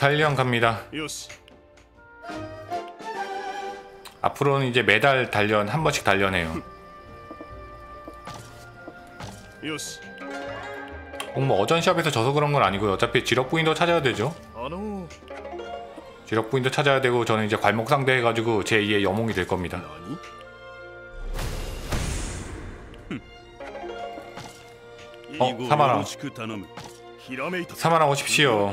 달리안 갑니다. 앞으로는 이제 매달 단련 한 번씩 단련해요. 꼭 뭐 어전시합에서 져서 그런 건 아니고요. 어차피 지력 부인도 찾아야 되죠. 지력 부인도 찾아야 되고 저는 이제 괄목 상대 해가지고 제 2의 여몽이 될 겁니다. 어 사마라 사마라 오십시오.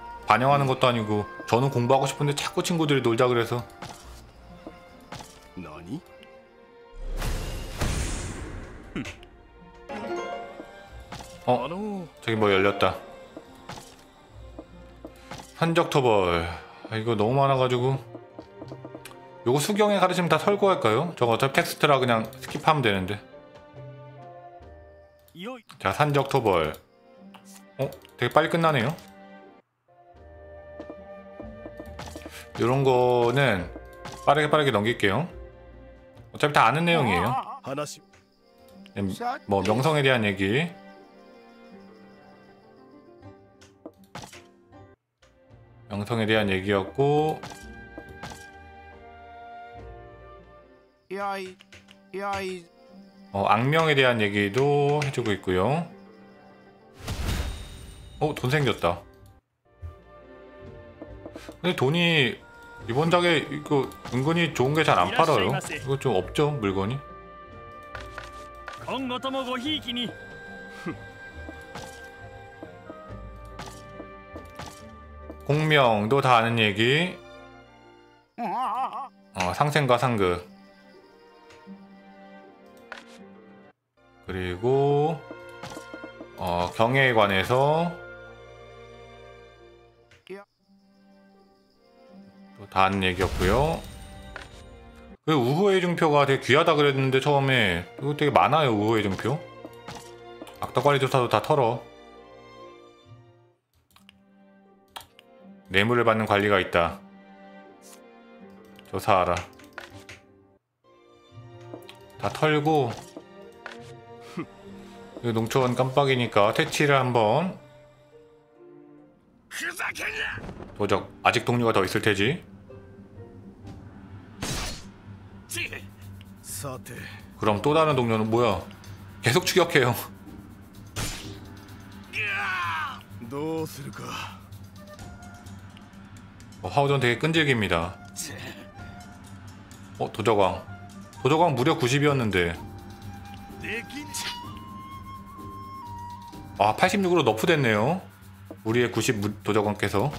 반영하는 것도 아니고 저는 공부하고 싶은데 자꾸 친구들이 놀자 그래서 너니? 어? 저기 뭐 열렸다 산적 토벌 아, 이거 너무 많아가지고 요거 수경의 가르침은 다 설거할까요? 저거 어차피 텍스트라 그냥 skip하면 되는데 자 산적토벌 어? 되게 빨리 끝나네요 이런 거는 빠르게 빠르게 넘길게요. 어차피 다 아는 내용이에요. 음, 뭐 명성에 대한 얘기. 명성에 대한 얘기였고 어, 악명에 대한 얘기도 해주고 있고요. 어, 돈 생겼다. 근데 돈이 이번 작에 이거 은근히 좋은 게 잘 안 팔아요. 이거 좀 없죠 물건이? 공명도 다 아는 얘기. 어, 상생과 상극. 그리고 어, 경애에 관해서 다 아는 얘기였고요. 그 우호의 증표가 되게 귀하다 그랬는데 처음에 이거 되게 많아요 우호의 증표. 악덕관리 조사도 다 털어. 뇌물을 받는 관리가 있다. 조사하라. 다 털고 농촌 깜빡이니까 퇴치를 한번 도적 아직 동료가 더 있을 테지 그럼 또 다른 동료는 뭐야? 계속 추격해요. 어, 하우전 되게 끈질깁니다. 어, 도저광. 도저광 무려 90이었는데. 아, 86으로 너프됐네요. 우리의 90 도저광께서.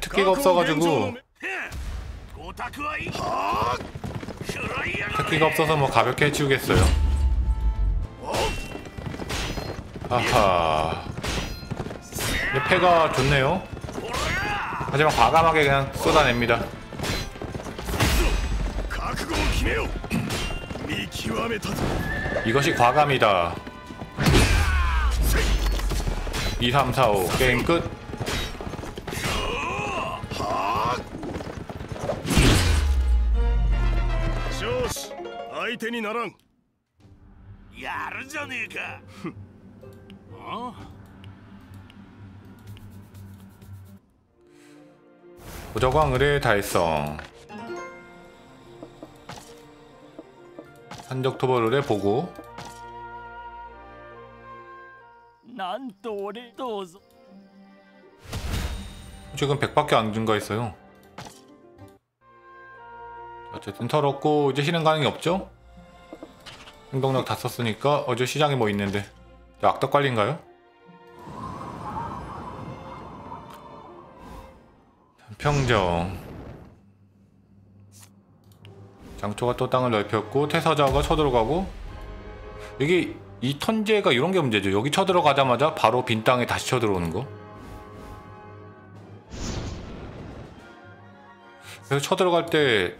특기가 없어가지고. 바퀴가 없어서 뭐 가볍게 해치우겠어요. 아하. 패가 좋네요. 하지만 과감하게 그냥 쏟아냅니다. 이것이 과감이다. 2345 게임 끝. 相手にならんやるじゃねえかあ 도적왕 의뢰 달성. 산적 토벌 의뢰 보고. なんと俺どうぞ 지금 100밖에 안 증가했어요. 어쨌든 털었고 이제 실행 가능이 없죠? 행동력 다 썼으니까 어제 시장에 뭐 있는데. 저 악덕 관리인가요? 평정. 장초가 또 땅을 넓혔고 태사자가 쳐들어가고. 이게 이 턴제가 이런 게 문제죠. 여기 쳐들어가자마자 바로 빈 땅에 다시 쳐들어오는 거. 그래서 쳐들어갈 때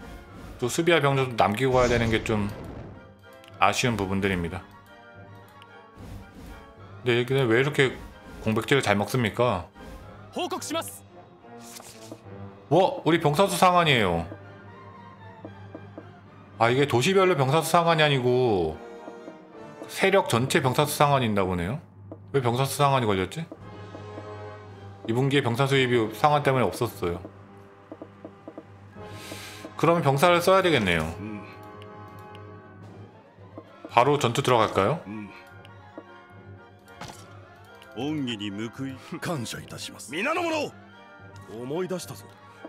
또 수비할 병력도 남기고 가야 되는 게좀 아쉬운 부분들입니다. 근데 얘기는 왜 이렇게 공백제를 잘 먹습니까? 와 뭐, 우리 병사수 상한이에요. 아 이게 도시별로 병사수 상한이 아니고 세력 전체 병사수 상한이 있나 보네요. 왜 병사수 상한이 걸렸지? 2분기에 병사 수입이 상한 때문에 없었어요. 그러면 병사를 써야 되겠네요. 바로 전투 들어갈까요?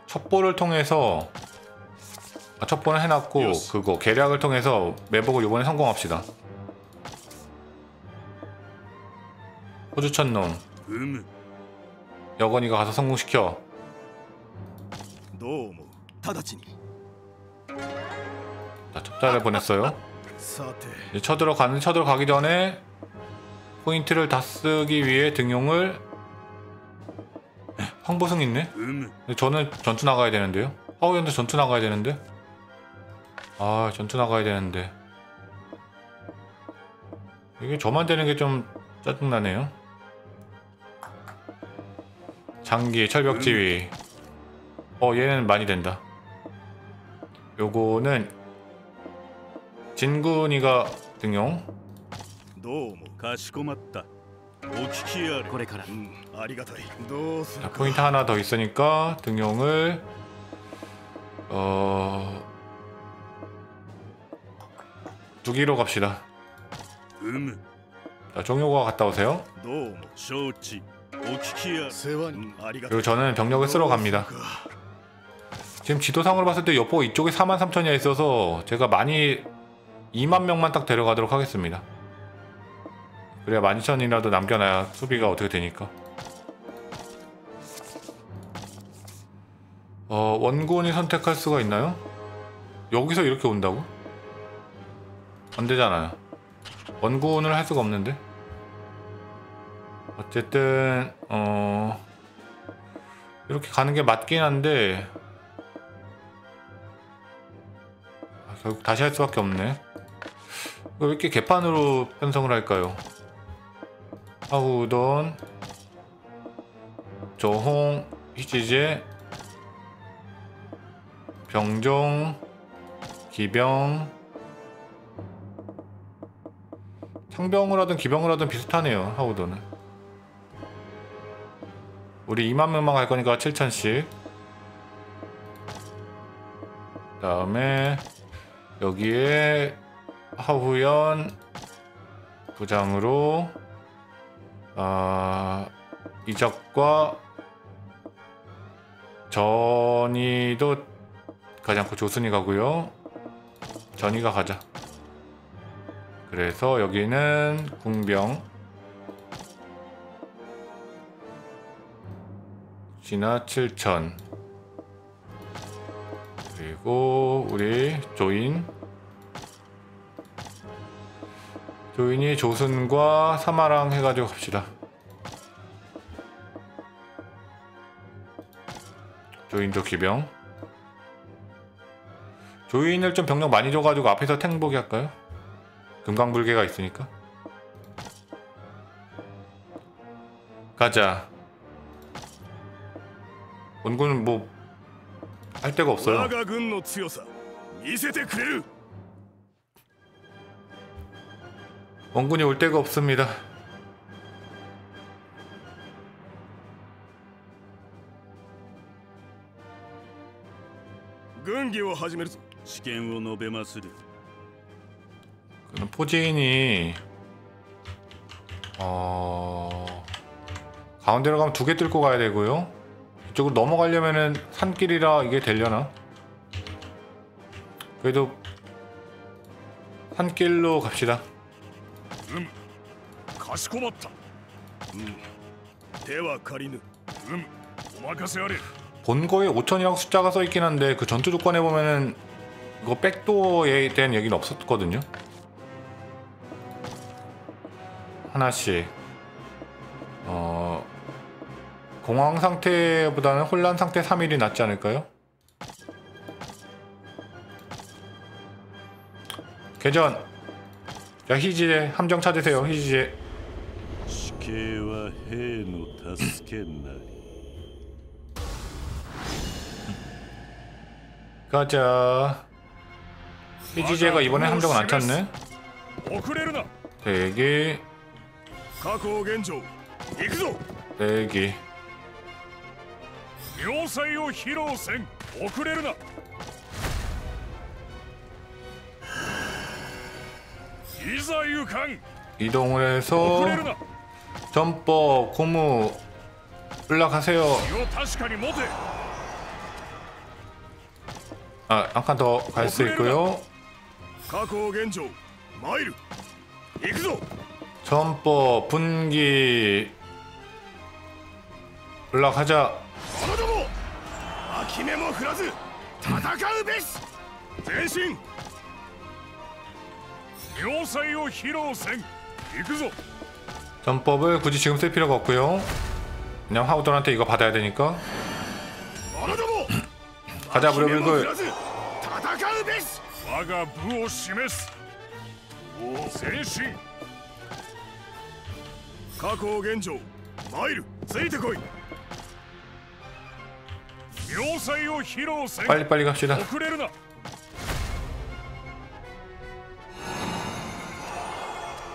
첩보를 통해서 아, 첩보는 해놨고 그거 계략을 통해서 매복을 요번에 성공합시다. 호주천놈 여건이가 가서 성공시켜. 나 첩자를 보냈어요. 이제 쳐들어가는 쳐들어가기 전에 포인트를 다 쓰기 위해 등용을 황보승 있네? 음. 저는 전투 나가야 되는데요? 하우연도 전투 나가야 되는데? 아 전투 나가야 되는데. 이게 저만 되는 게 좀 짜증나네요. 장기 철벽지위 음. 어 얘는 많이 된다. 요거는 진군이가 등용. 자, 포인트 하나 더 있으니까 등용을 어 두기로 갑시다. 자, 종효가 갔다 오세요. 그리고 저는 병력을 쓰러 갑니다. 지금 지도상으로 봤을 때 여포 이쪽에 43,000이 있어서 제가 많이 2만 명만 딱 데려가도록 하겠습니다. 그래야 12,000이라도 남겨놔야 수비가 어떻게 되니까. 어, 원군이 선택할 수가 있나요? 여기서 이렇게 온다고? 안 되잖아요. 원군을 할 수가 없는데. 어쨌든 어 이렇게 가는 게 맞긴 한데 아, 결국 다시 할 수밖에 없네. 왜 이렇게 개판으로 편성을 할까요? 하우돈, 조홍, 희지제, 병종, 기병, 창병을 하든 기병을 하든 비슷하네요. 하우돈은. 우리 2만 명만 갈 거니까 7천씩. 다음에 여기에 하후연 부장으로 아 이적과 전이도 가지 않고 조순이 가고요. 전이가 가자. 그래서 여기는 궁병 진화 7천 그리고 우리 조인 조인이 조순과 사마랑 해가지고 갑시다. 조인도 기병. 조인을 좀 병력 많이 줘가지고 앞에서 탱보기 할까요? 금강불개가 있으니까. 가자. 원군은 뭐 할 데가 없어요 원군이 올 데가 없습니다. 그럼 포지인이 어... 가운데로 가면 두 개 뚫고 가야 되고요. 이쪽으로 넘어가려면은 산길이라 이게 되려나? 그래도 산길로 갑시다. うむかしこまったうん手は借りぬうむお任せあれ 본거에 5천이라고 숫자가 써있긴 한데 그 전투 조건에 보면은 이거 백도어에 대한 얘기는 없었거든요. 하나씩. 어... 공황 상태보다는 혼란 상태 3일이 낫지 않을까요? 개전. 자 희지제 함정 찾으세요 희지제 가자. 희지제가 이번에 함정은 안 찾네. 대기. 대기. 이동을 해서 점퍼 고무 올라가세요. 아, 한 칸 더 갈 수 있고요. 점퍼 분기 올라가자. 전신. 요사이오 히로생. 이그소. 전법을 굳이 지금 쓸 필요가 없고요. 그냥 하우돈한테 이거 받아야 되니까. 가자 무료불굴 와가 부오 시메스? 오센신 가고 겐조 마이르 세이테코이 요사이오 히로생. 빨리빨리 갑시다. 오크레르나.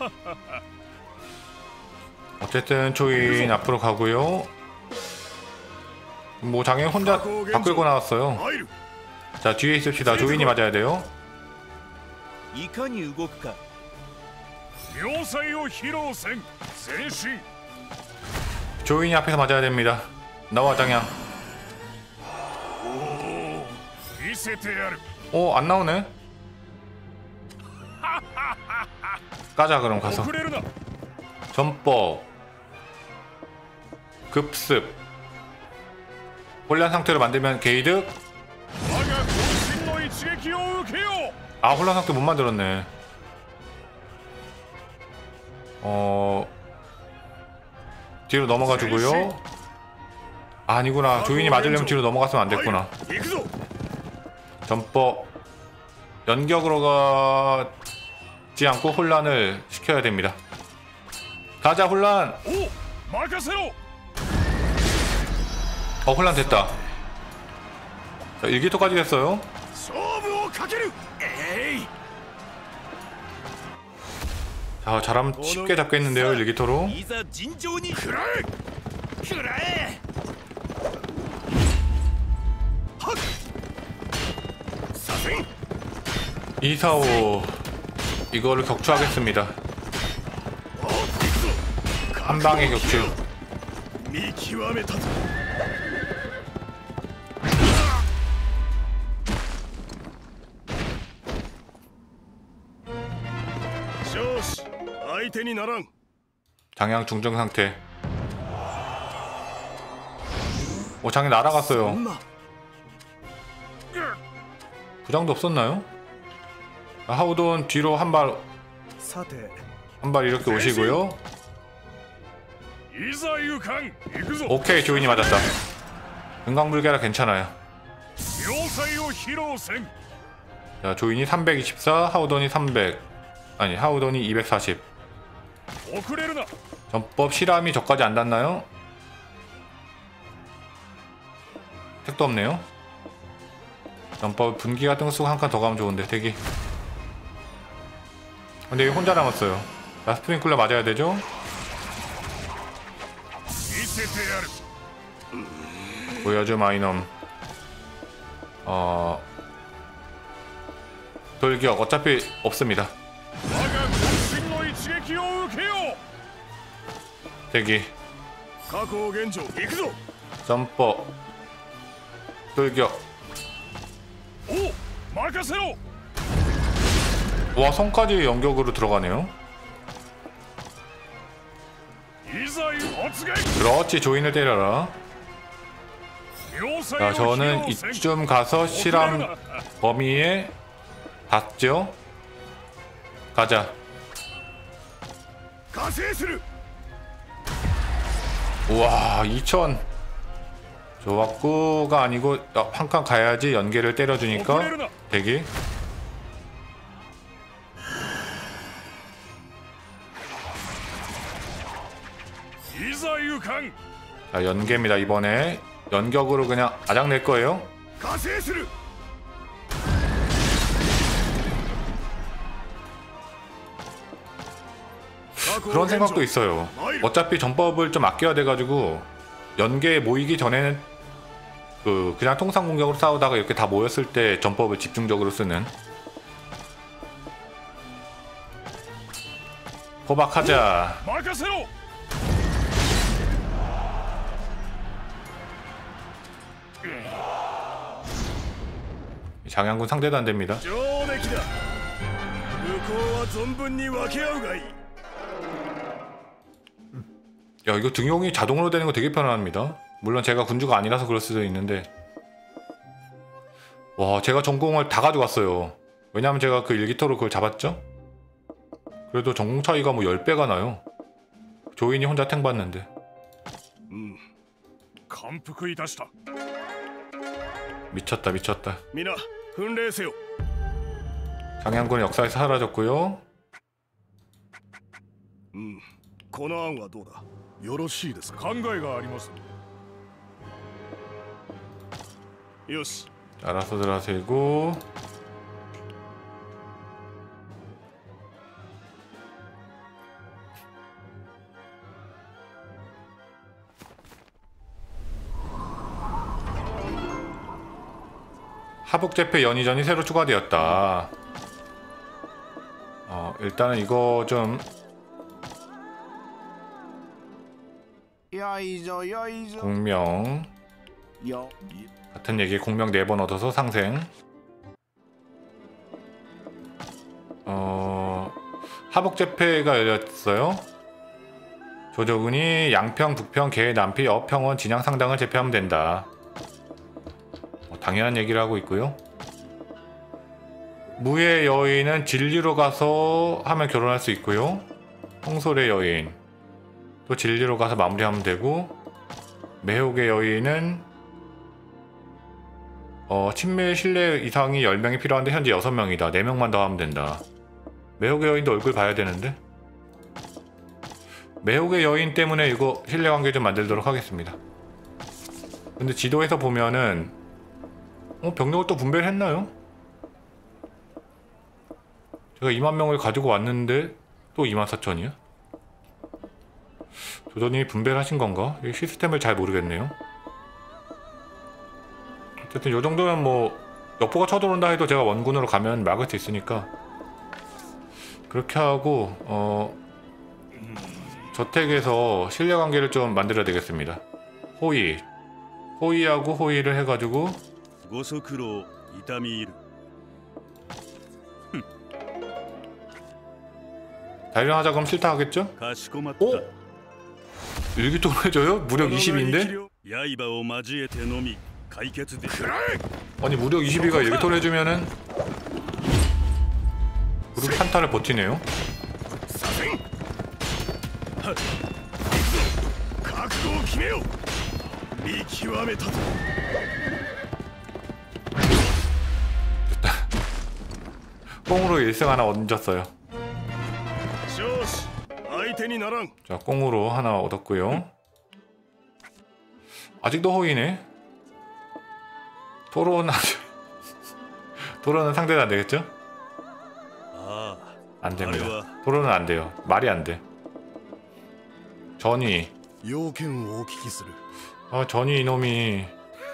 어쨌든 조인 앞으로 가고요. 뭐 장애 혼자 다 끌고 나왔어요. 자 뒤에 있읍시다. 조인이 맞아야 돼요. 조인이 앞에서 맞아야 됩니다. 나와 장양. 오 안 나오네. 가자 그럼 가서. 전법 급습 혼란 상태로 만들면 게이득. 아 혼란 상태 못 만들었네. 어 뒤로 넘어가주고요. 아니구나. 조인이 맞으려면 뒤로 넘어갔으면 안됐구나. 전법 연격으로가 죽지 않고 혼란을 시켜야 됩니다. 가자 혼란! 어 혼란 됐다. 자, 일기토까지 됐어요. 자 잘하면 쉽게 잡겠는데요 일기토로. 이사오 이거를 격추하겠습니다. 한방에 격추. 장양 중정 상태. 오 장이 날아갔어요. 부장도 없었나요? 하우돈 뒤로 한 발 한 발 이렇게 오시고요. 오케이 조인이 맞았다. 은광불개라 괜찮아요. 자 조인이 324 하우돈이 300 아니 하우돈이 240 전법 실함이 저까지 안 닿나요? 택도 없네요. 전법 분기 같은 거 쓰고 한 칸 더 가면 좋은데 대기. 근데 여기 혼자 남았어요 라스프링클러 맞아야 되죠? 보여줘 마이넘 어... 돌격 어차피 없습니다 대기 점퍼 돌격 오! 마카세로! 와 성까지 연격으로 들어가네요. 그렇지 조인을 때려라. 자 저는 이쯤 가서 실험 범위에 닿죠? 가자. 우와 2000 좋았고가 아니고 어, 아, 한칸 가야지 연계를 때려주니까. 대기. 자, 연계입니다. 이번에 연격으로 그냥 아작 낼 거예요. 그런 생각도 있어요. 어차피 전법을 좀 아껴야 돼가지고 연계 모이기 전에는 그 그냥 통상 공격으로 싸우다가 이렇게 다 모였을 때 전법을 집중적으로 쓰는 호박하자. 장양군 상대도 안 됩니다. 야 이거 등용이 자동으로 되는 거 되게 편합니다. 물론 제가 군주가 아니라서 그럴 수도 있는데 와 제가 전공을 다 가져갔어요. 왜냐하면 제가 그 일기토로 그걸 잡았죠? 그래도 전공 차이가 뭐 10배가 나요. 조인이 혼자 탱 봤는데. 미쳤다 미쳤다. 훈련하세요. 장양군 역사에서 사라졌고요. 음, 고나왕과 도다. 요로시이데스. 간가이가 아리마스. 요시. 알아서들 하시고. 하북재패 연희전이 새로 추가되었다. 어 일단은 이거 좀. 공명. 같은 얘기 공명 4번 얻어서 상생. 어... 하북재패가 열렸어요? 조조군이 양평, 북평, 개, 남피, 어평원, 진양 상당을 재패하면 된다. 당연한 얘기를 하고 있고요 무의 여인은 진리로 가서 하면 결혼할 수 있고요 홍솔의 여인 또 진리로 가서 마무리하면 되고 매혹의 여인은 어, 친밀 신뢰 이상이 10명이 필요한데 현재 6명이다. 4명만 더 하면 된다. 매혹의 여인도 얼굴 봐야 되는데? 매혹의 여인 때문에 이거 신뢰관계 좀 만들도록 하겠습니다. 근데 지도에서 보면은 어, 병력을 또 분배를 했나요? 제가 2만 명을 가지고 왔는데 또 2만 4천이야? 조조님이 분배를 하신 건가? 이 시스템을 잘 모르겠네요. 어쨌든 요 정도면 뭐 역보가 쳐들어온다 해도 제가 원군으로 가면 막을 수 있으니까 그렇게 하고 어 저택에서 신뢰관계를 좀 만들어야 되겠습니다. 호의 호의하고 호의를 해가지고 ご足労痛み入る 단련하자 그럼 싫다 하겠죠? かしこまった 오? 일기토로 해줘요? 무력 20인데? 刃を交えてのみ解決できる 아니 무력 22가 일기토로 해주면은 무력 한타를 버티네요 꽁으로 1승 하나 얹었어요. 자 꽁으로 하나 얻었고요. 아직도 허위네. 토론 토론은 상대가 안되겠죠? 안됩니다. 토론은 안돼요. 말이 안돼. 전이 아 전이 이놈이.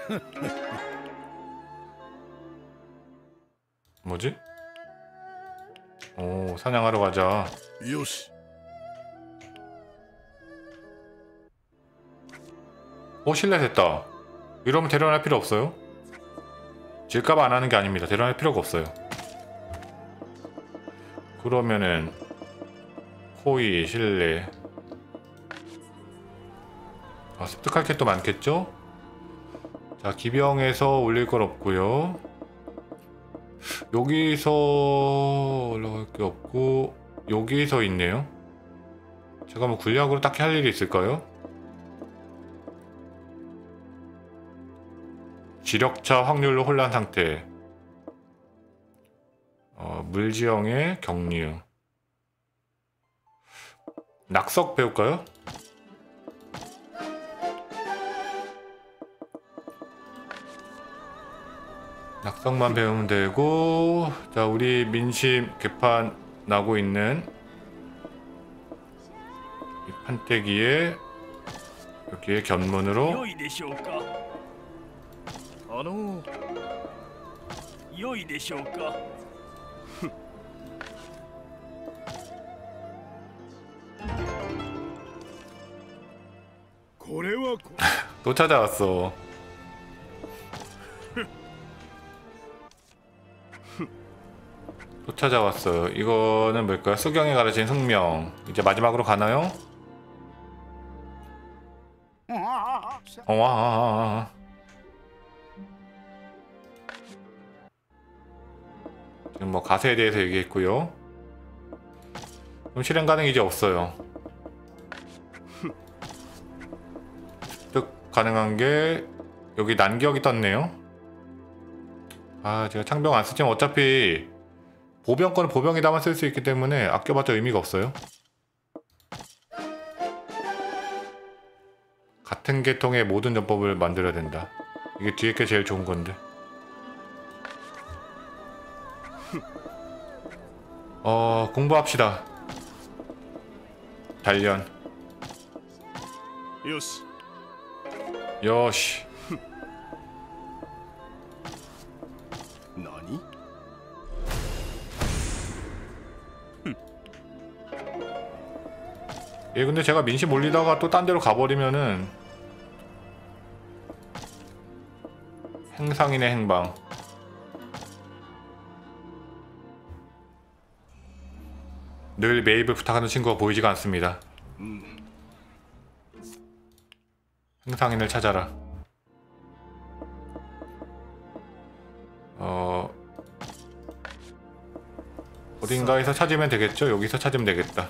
뭐지? 오 사냥하러 가자. よし오 신뢰 됐다. 이러면 대련할 필요 없어요. 질까봐 안 하는 게 아닙니다. 대련할 필요가 없어요. 그러면은 코이 실내 아, 습득할 게 또 많겠죠? 자 기병에서 올릴 건 없고요 여기서 올라갈 게 없고 여기서 있네요 제가 뭐 군략으로 딱히 할 일이 있을까요? 지력차 확률로 혼란 상태 어, 물지형의 경류 낙석 배울까요? 약성만 배우면 되고 자 우리 민심 개판 나고 있는 이 판때기에 여기에 견문으로 또 찾아왔어. 또 찾아왔어요. 이거는 뭘까요? 수경에 가르친 숙명. 이제 마지막으로 가나요? 어, 와. 지금 뭐 가세에 대해서 얘기했고요. 그럼 실행 가능 이제 없어요. 습득 가능한 게 여기 난격이 떴네요. 아 제가 창병 안 쓰지만 어차피 보병 거는 보병에다만 쓸 수 있기 때문에 아껴봤자 의미가 없어요. 같은 계통의 모든 전법을 만들어야 된다. 이게 뒤에 게 제일 좋은 건데. 어 공부합시다. 단련. よし 요시. 예, 근데 제가 민심 올리다가 또 딴 데로 가버리면은 행상인의 행방. 늘 매입을 부탁하는 친구가 보이지가 않습니다. 행상인을 찾아라. 어 어딘가에서 찾으면 되겠죠? 여기서 찾으면 되겠다.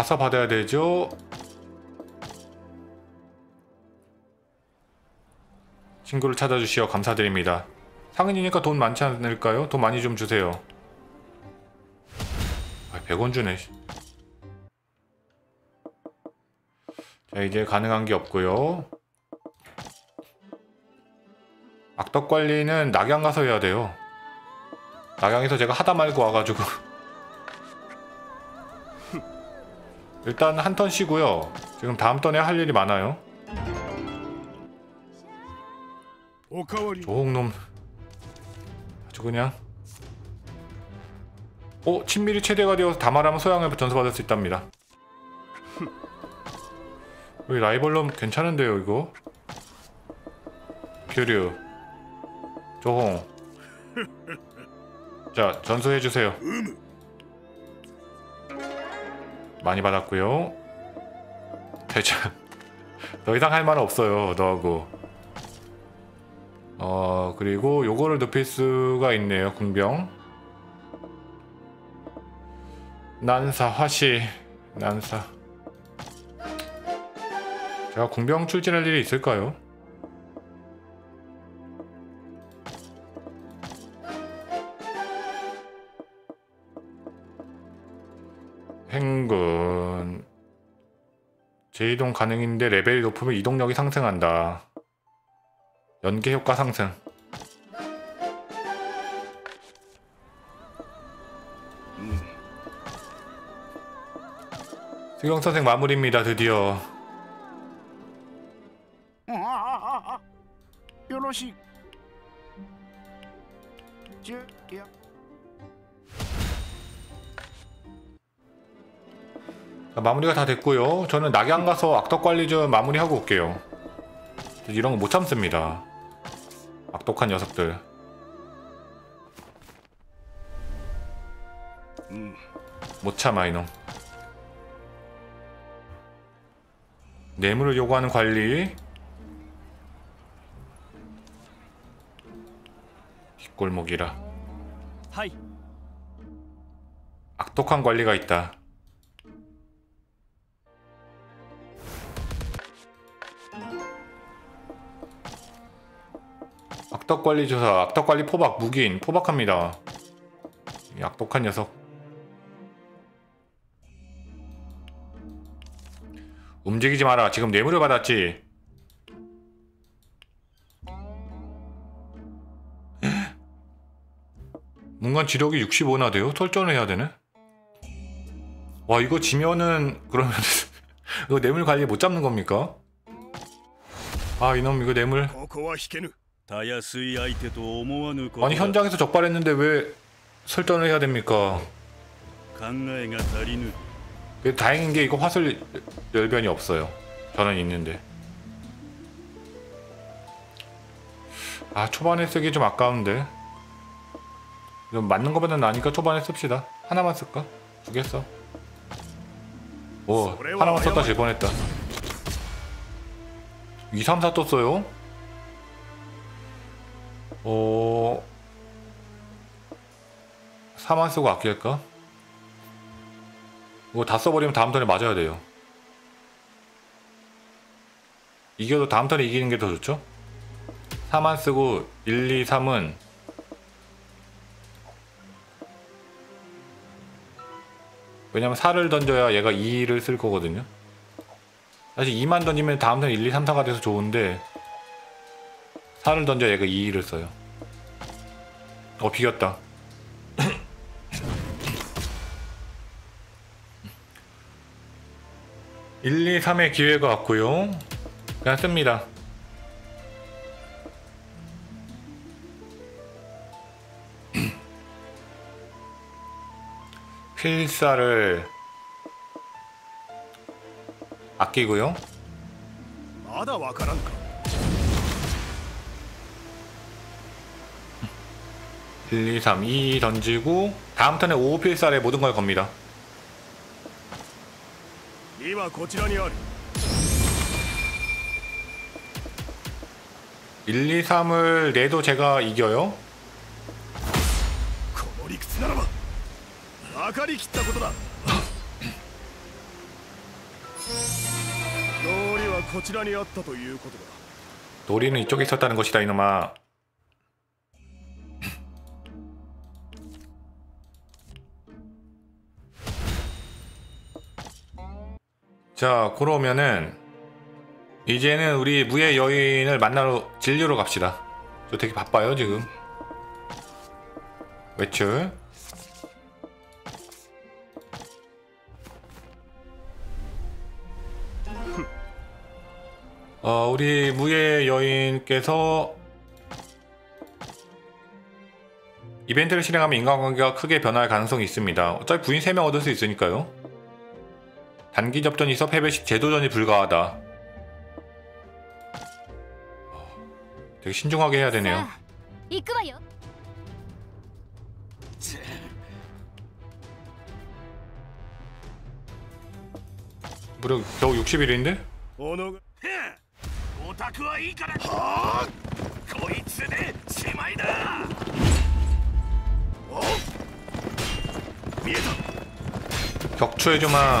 가서 받아야 되죠? 친구를 찾아주시어 감사드립니다. 상인이니까 돈 많지 않을까요? 돈 많이 좀 주세요. 아, 100원 주네. 자 이제 가능한 게 없고요. 악덕 관리는 낙양 가서 해야 돼요. 낙양에서 제가 하다 말고 와가지고 일단 한 턴 쉬고요. 지금 다음 턴에 할 일이 많아요. 조홍놈. 아주 그냥. 어, 오 친밀이 최대가 되어서 다말하면 소양을 전수받을 수 있답니다. 우리 라이벌놈 괜찮은데요 이거? 교류. 조홍. 자 전수해주세요. 음. 많이 받았고요. 대장 더 이상 할 말은 없어요 너하고. 어 그리고 요거를 눕힐 수가 있네요 궁병. 난사 화시 난사. 제가 궁병 출진할 일이 있을까요? 행군 재이동 가능인데 레벨이 높으면 이동력이 상승한다. 연계 효과 상승. 수경 선생 마무리입니다 드디어. 아, 아, 아, 요로시. 쯔야 마무리가 다 됐고요. 저는 낙양 네. 가서 악덕 관리 좀 마무리하고 올게요. 이런 거 못 참습니다. 악독한 녀석들. 음. 못 참아 이놈. 뇌물을 요구하는 관리. 뒷골목이라. 악독한 관리가 있다. 악덕 관리 조사 악덕 관리 포박 무기인 포박합니다 이 악독한 녀석 움직이지 마라 지금 뇌물을 받았지 문관 지력이 65나 돼요? 설전을 해야 되네? 와 이거 지면은 그러면 이거 뇌물 관리 못 잡는 겁니까? 아 이놈 이거 뇌물 아이테도 어머와누 거. 아니 현장에서 적발했는데 왜 설전을 해야 됩니까? 다리는. 그 다행인 게 이거 화술 열변이 없어요. 저는 있는데. 아 초반에 쓰기 좀 아까운데. 이건 맞는 것보다 나니까 초반에 씁시다. 하나만 쓸까? 두 개 써. 오 하나만 썼다 질뻔했다. 2, 3, 4 떴어요? 어... 4만 쓰고 아낄까? 이거 다 써버리면 다음 턴에 맞아야 돼요. 이겨도 다음 턴에 이기는 게 더 좋죠? 4만 쓰고 1, 2, 3은 왜냐면 4를 던져야 얘가 2를 쓸 거거든요. 사실 2만 던지면 다음 턴에 1, 2, 3, 4가 돼서 좋은데 4를 던져 얘가 2를 써요 어 비겼다 1, 2, 3의 기회가 왔고요 그냥 씁니다 필사를 아끼고요. 마다 와카란가. 1, 2, 3, 2 던지고 다음 턴에 5 필살에 모든 걸 겁니다. 今こちらにある 1, 2, 3을 내도 제가 이겨요. この理屈ならば分かりきったことだ道理はこちらにあったということだ 놀이는 이쪽에 있었다는 것이다 이놈아. 자 그러면은 이제는 우리 무예 여인을 만나러 진료로 갑시다. 저 되게 바빠요 지금. 외출. 어, 우리 무예 여인께서 이벤트를 실행하면 인간관계가 크게 변할 가능성이 있습니다. 어차피 부인 3명 얻을 수 있으니까요. 단기 접전이 있어 패배식 재도전이 불가하다. 되게 신중하게 해야 되네요. 무려 겨우 60일인데? 격추해줘마.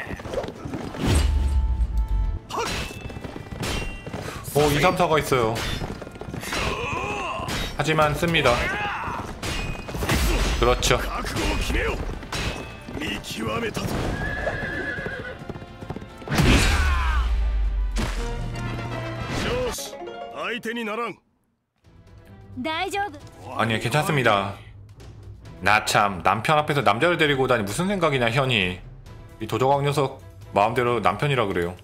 오 2,3타가 있어요. 하지만 씁니다. 그렇죠. 아니 괜찮습니다. 나 참 남편 앞에서 남자를 데리고 다니 무슨 생각이냐 현이. 이 도적왕 녀석 마음대로 남편이라 그래요.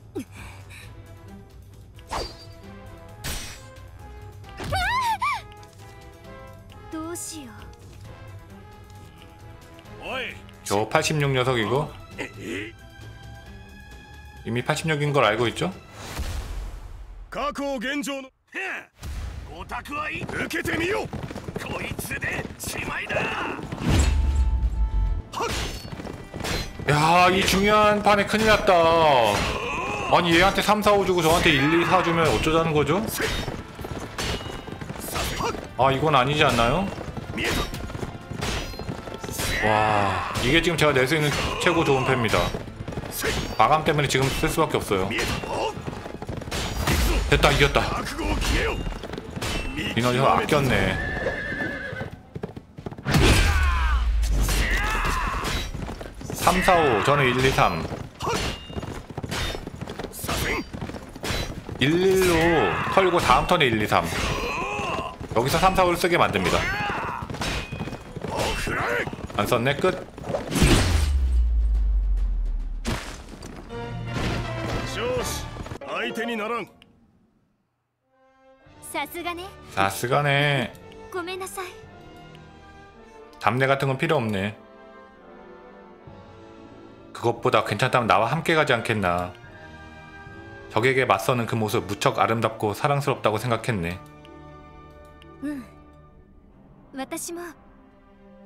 저 86 녀석이고 이미 86인 걸 알고 있죠? 야, 이 중요한 판에 큰일 났다. 아니, 얘한테 3, 4, 5 주고 저한테 1, 2, 4 주면 어쩌자는 거죠? 아, 이건 아니지 않나요? 와 이게 지금 제가 낼 수 있는 최고 좋은 패입니다. 마감 때문에 지금 쓸 수밖에 없어요. 됐다 이겼다. 이너지 아꼈네. 3, 4, 5 저는 1, 2, 3 1, 1로 털고 다음 턴에 1, 2, 3 여기서 3, 4, 5를 쓰게 만듭니다. 안 썼네 끝. 사스가네. 담내 같은 건 필요 없네. 그것보다 괜찮다면 나와 함께 가지 않겠나. 적에게 맞서는 그 모습 무척 아름답고 사랑스럽다고 생각했네. 응. 私も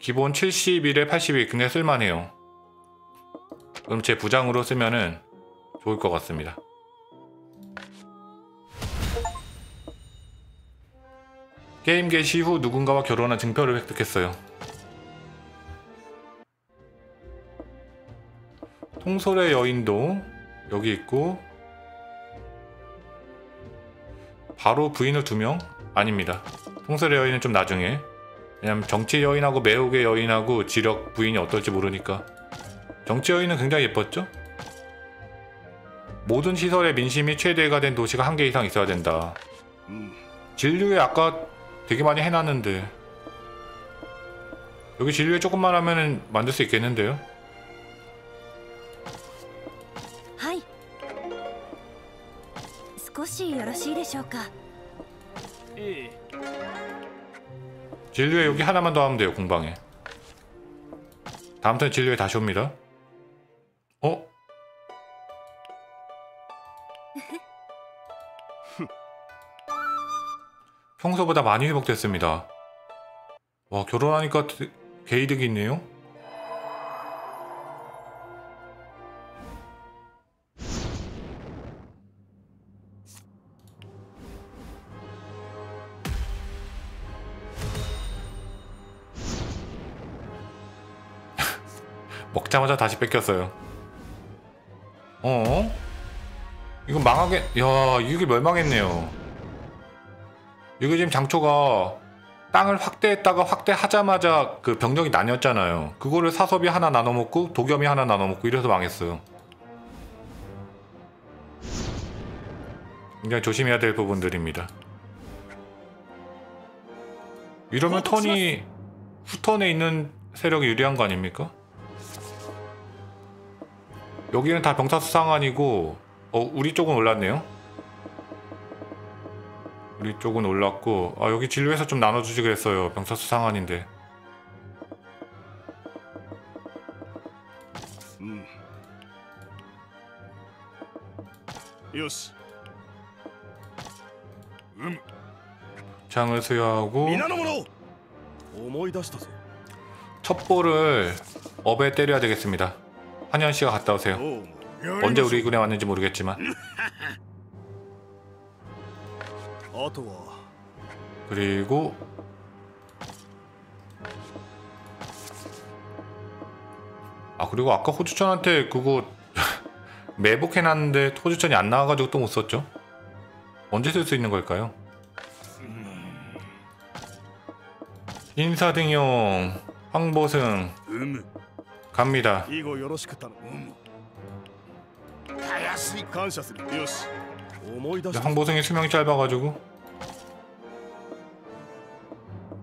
기본 71에 82 근데 쓸만해요 그럼 제 부장으로 쓰면은 좋을 것 같습니다 게임 개시 후 누군가와 결혼한 증표를 획득했어요. 통솔의 여인도 여기 있고 바로 부인을 두 명? 아닙니다. 통솔의 여인은 좀 나중에 왜냐면 정치 여인하고 매혹의 여인하고 지력 부인이 어떨지 모르니까 정치 여인은 굉장히 예뻤죠? 모든 시설의 민심이 최대가 된 도시가 한 개 이상 있어야 된다. 진료에 아까 되게 많이 해놨는데 여기 진료에 조금만 하면은 만들 수 있겠는데요? 진료에 여기 하나만 더 하면 돼요 공방에. 다음 턴에 진료에 다시 옵니다. 어? 평소보다 많이 회복됐습니다. 와 결혼하니까 되- 개이득이 있네요 먹자마자 다시 뺏겼어요. 어? 이거 망하게, 야, 이게 멸망했네요. 이게 지금 장초가 땅을 확대했다가 확대하자마자 그 병력이 나뉘었잖아요. 그거를 사섭이 하나 나눠 먹고 도겸이 하나 나눠 먹고 이래서 망했어요. 굉장히 조심해야 될 부분들입니다. 이러면 턴이 후턴에 있는 세력이 유리한 거 아닙니까? 여기는 다 병사 수상환이고 어 우리 쪽은 올랐네요? 우리 쪽은 올랐고 아 여기 진료해서 좀 나눠주지 그랬어요. 병사 수상환인데. 음. 장을 수여하고 첩보를 업에 때려야 되겠습니다. 한현 씨가 갔다 오세요. 언제 우리 군에 왔는지 모르겠지만. 그리고 아 그리고 아까 호주천한테 그거 매복해놨는데 호주천이 안 나와가지고 또 못 썼죠? 언제 쓸 수 있는 걸까요? 음. 인사등용 황보승 음. 갑니다 以後よろしく頼むたやすい感謝するよし思い出したぞ 황보승이 수명이 짧아가지고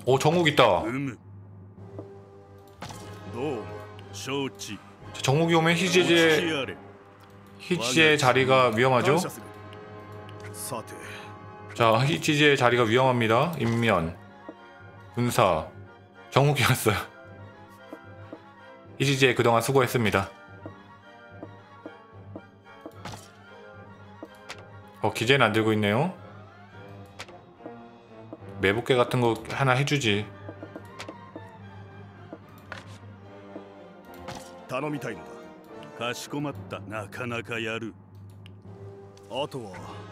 오 정욱 있다 うむどうも承知 자, 정욱이 오면 お聞 희지의 きあれ 희지의 자리가 위험하죠? 感謝するさて 자, 희지의 자리가 위험합니다. 인면, 군사, 정욱이었어요. 이시지에 그동안 수고했습니다. 어, 기재는 안 들고 있네요. 매복계 같은 거 하나 해주지.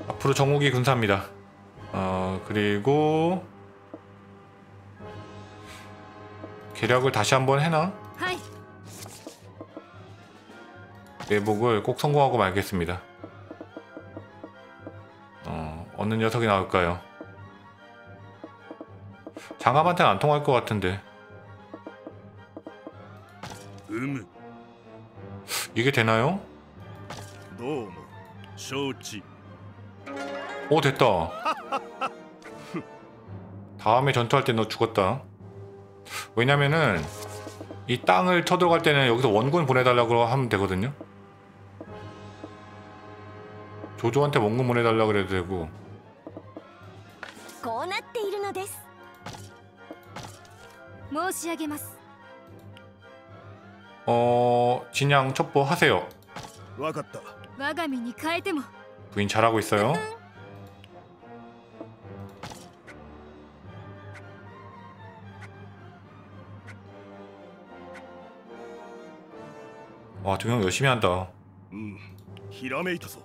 앞으로 정옥이 군사입니다. 어, 그리고 계략을 다시 한번 해놔. 내복을 꼭 성공하고 말겠습니다. 어, 어느 녀석이 나올까요? 장암한테는 안 통할 것 같은데. 음. 이게 되나요? 뭐, 오 됐다. 다음에 전투할 때 너 죽었다. 왜냐면은 이 땅을 쳐들어갈 때는 여기서 원군 보내달라고 하면 되거든요. 도조한테 원금 보내달라 그래도 되고. 어... 진양 첩보 하세요. 부인 잘하고 있어요. 와 동영 열심히 한다. 음, 히라메이터소.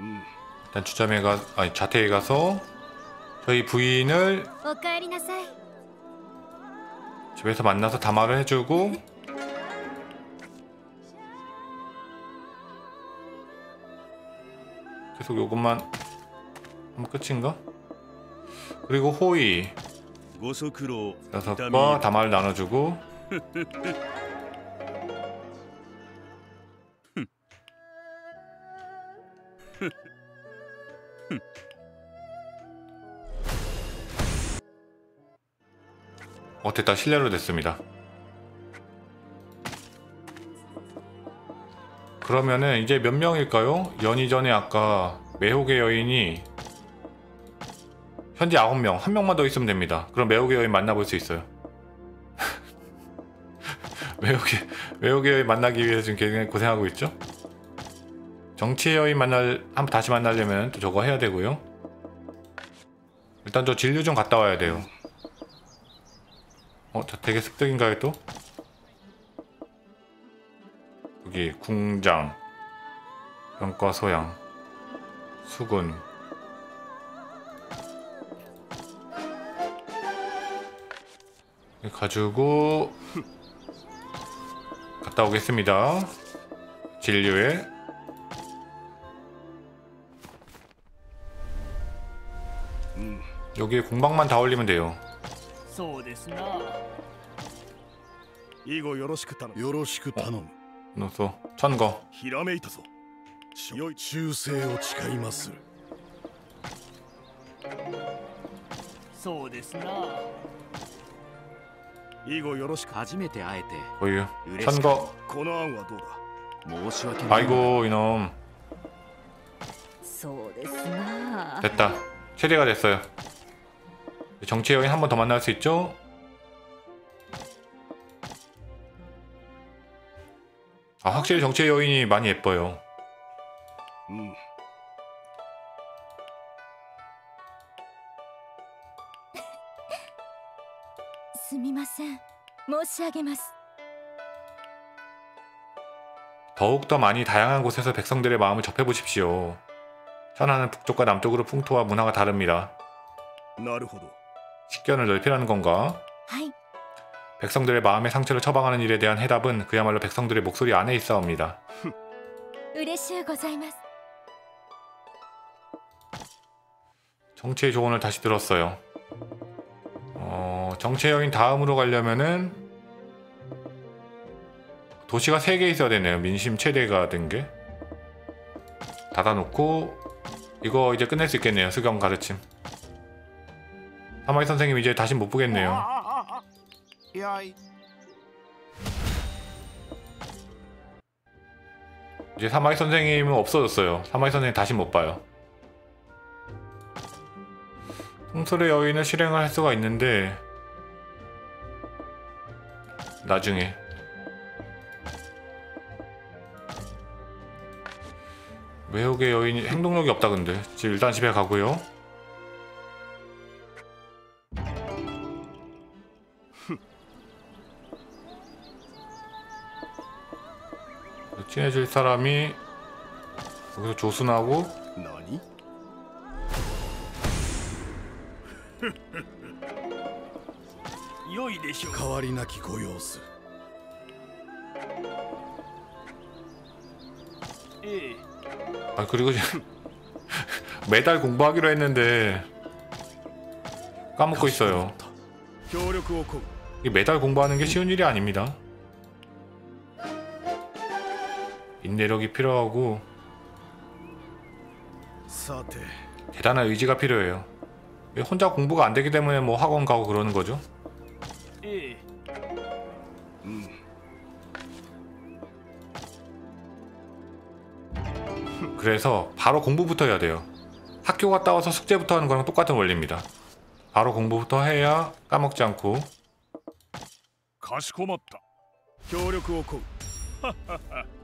음. 일단 주점에 가 아니 자택에 가서 저희 부인을 집에서 만나서 담화를 해주고 계속 요것만 하면 끝인가? 그리고 호이 녀석과 담화를 나눠주고 어 됐다 실내로 됐습니다. 그러면은 이제 몇 명일까요? 연희 전에 아까 매혹의 여인이 현재 9명 한 명만 더 있으면 됩니다. 그럼 매혹의 여인 만나볼 수 있어요. 매혹의, 매혹의 여인 만나기 위해서 지금 굉장히 고생하고 있죠? 정치의 여인 만날 한번 다시 만나려면 또 저거 해야 되고요. 일단 저 진료 좀 갔다 와야 돼요 어, 저 되게 습득인가요 또? 여기 궁장 병과 소양 수군 가지고 갔다 오겠습니다. 진료에. 여기에 공방만 다 올리면 돼요 そうですな以後よろしく頼むよろしく頼む 노소 천거 ひらめいたぞ 良い忠誠を誓いまするそうですな以後よろしく初めて会えて 고유 의뢰 선거 この案はどうだ申し訳ない 아이고 이놈 そうですな 됐다 최대가 됐어요 정치 여인 한 번 더 만날 수 있죠? 아 확실히 정치 여인이 많이 예뻐요 うんすみません申し上げます 더욱더 많이 다양한 곳에서 백성들의 마음을 접해보십시오 천하는 북쪽과 남쪽으로 풍토와 문화가 다릅니다 なるほど 식견을 넓히라는 건가? 백성들의 마음의 상처를 처방하는 일에 대한 해답은 그야말로 백성들의 목소리 안에 있어옵니다. 정치의 조언을 다시 들었어요. 어, 정치의 여인 다음으로 가려면은 도시가 3개 있어야 되네요. 민심 최대가 된 게. 닫아놓고 이거 이제 끝낼 수 있겠네요. 수경 가르침. 사마이 선생님 이제 다시 못 보겠네요. 이제 사마이 선생님은 없어졌어요. 사마이 선생님 다시 못 봐요. 통솔의 여인을 실행을 할 수가 있는데 나중에 외국의 여인이 행동력이 없다 근데 지금 일단 집에 가고요. 친해질 사람이 여기서 조순하고 너니? 요이데시오. 가와리나키 고요스. 아 그리고 매달 공부하기로 했는데 까먹고 있어요. 이 매달 공부하는 게 쉬운 일이 아닙니다. 인내력이 필요하고 さて 대단한 의지가 필요해요. 혼자 공부가 안 되기 때문에 뭐 학원 가고 그러는 거죠. ええ 그래서 바로 공부부터 해야 돼요. 학교 갔다 와서 숙제부터 하는 거랑 똑같은 원리입니다. 바로 공부부터 해야 까먹지 않고 かしこまった協力をこう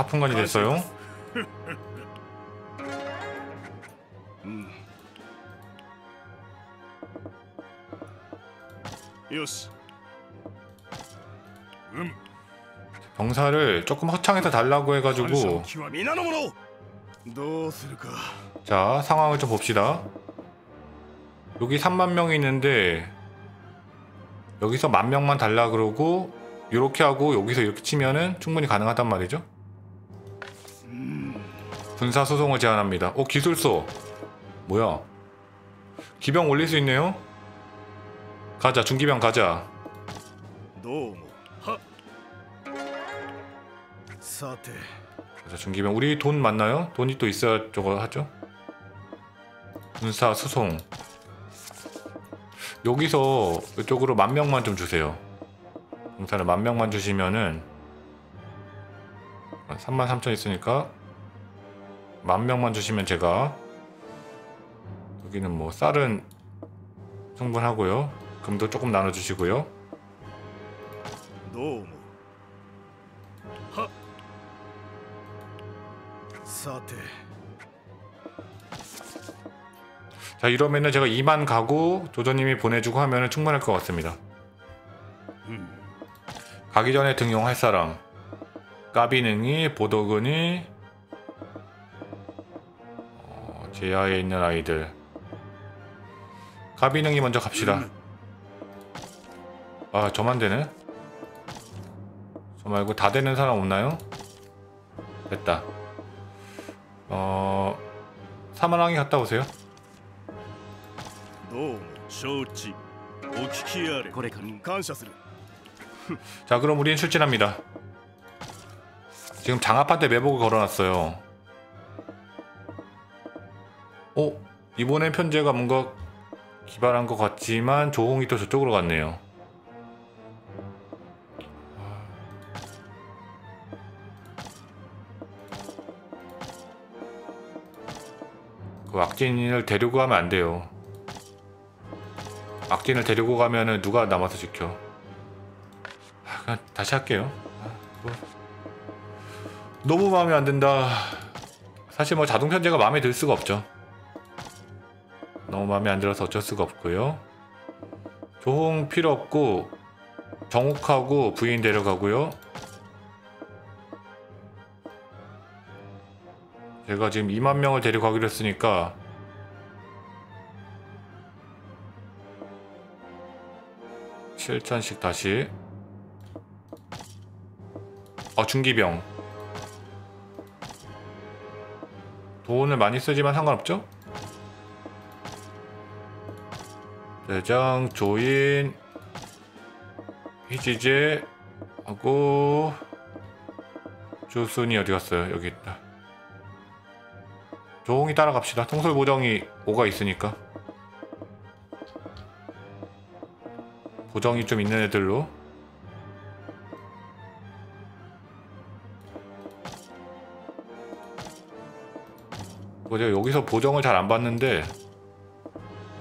사품관이 됐어요? 음. 병사를 조금 허창해서 달라고 해가지고. 자 상황을 좀 봅시다. 여기 3만 명이 있는데 여기서 만 명만 달라 그러고 이렇게 하고 여기서 이렇게 치면은 충분히 가능하단 말이죠? 군사 소송을 제안합니다. 오 기술소. 뭐야? 기병 올릴 수 있네요. 가자 중기병 가자. 자 중기병 우리 돈 맞나요? 돈이 또 있어야 저거 하죠. 군사 소송 여기서 이쪽으로 만 명만 좀 주세요. 군사를 만 명만 주시면은 33,000 있으니까 만 명만 주시면 제가 여기는 뭐 쌀은 충분하고요. 금도 조금 나눠주시고요. 너무. 하. 사태. 자 이러면은 제가 2만 가구 조조님이 보내주고 하면은 충분할 것 같습니다. 음. 가기 전에 등용할 사람. 까비능이 보도근이 어, 제야에 있는 아이들 까비능이 먼저 갑시다 아 저만 되네 저 말고 다 되는 사람 없나요? 됐다 어 사마랑이 갔다 오세요 どうも承知お聞きあれこれから感謝する 자 그럼 우린 출진합니다 지금 장합한테 매복을 걸어놨어요 어? 이번엔 편제가 뭔가 기발한 것 같지만 조홍이 또 저쪽으로 갔네요 그 악진을 데리고 가면 안 돼요 악진을 데리고 가면은 누가 남아서 지켜 아, 그냥 다시 할게요. 아, 뭐. 너무 마음에 안 든다. 사실 뭐 자동 편제가 마음에 들 수가 없죠. 너무 마음에 안 들어서 어쩔 수가 없고요. 조홍 필요 없고 정욱하고 부인 데려가고요. 제가 지금 2만 명을 데려가기로 했으니까 칠천씩 다시 어 중기병 돈을 많이 쓰지만 상관없죠? 대장 조인 희지제 하고 주순이 어디 갔어요? 여기 있다 조홍이 따라갑시다 통솔 보정이 5가 있으니까 보정이 좀 있는 애들로 뭐 제가 여기서 보정을 잘 안 봤는데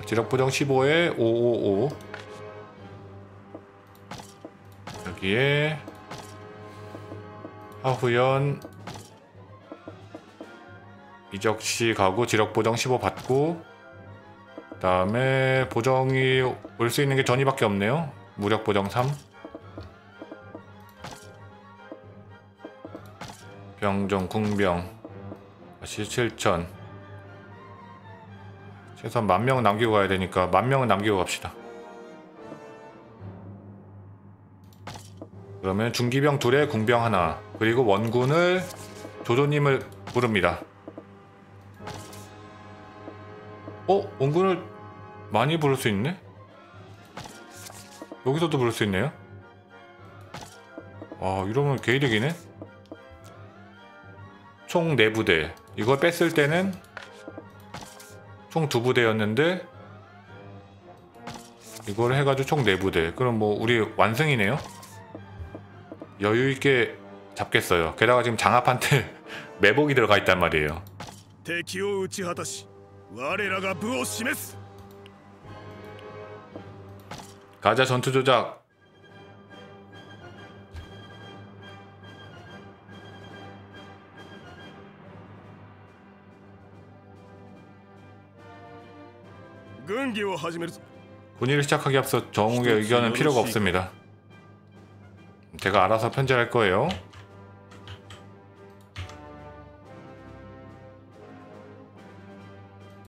지력 보정 15에 555 여기에 하후연 이적시 가고 지력 보정 15 받고 그 다음에 보정이 올 수 있는 게 전이밖에 없네요. 무력 보정 3 병정 궁병 다시 7천 최소한 만 명은 남기고 가야 되니까 만 명은 남기고 갑시다 그러면 중기병 둘에 궁병 하나 그리고 원군을 조조님을 부릅니다 어? 원군을 많이 부를 수 있네? 여기서도 부를 수 있네요? 아 이러면 개이득이네? 총 4부대 이걸 뺐을 때는 총 두 부대였는데 이걸 해가지고 총 네 부대. 그럼 뭐 우리 완승이네요? 여유있게 잡겠어요. 게다가 지금 장합한테 매복이 들어가 있단 말이에요. 가자 전투조작. 군의를 시작하기 앞서 정욱의 의견은 필요가 없습니다. 제가 알아서 편제할 거예요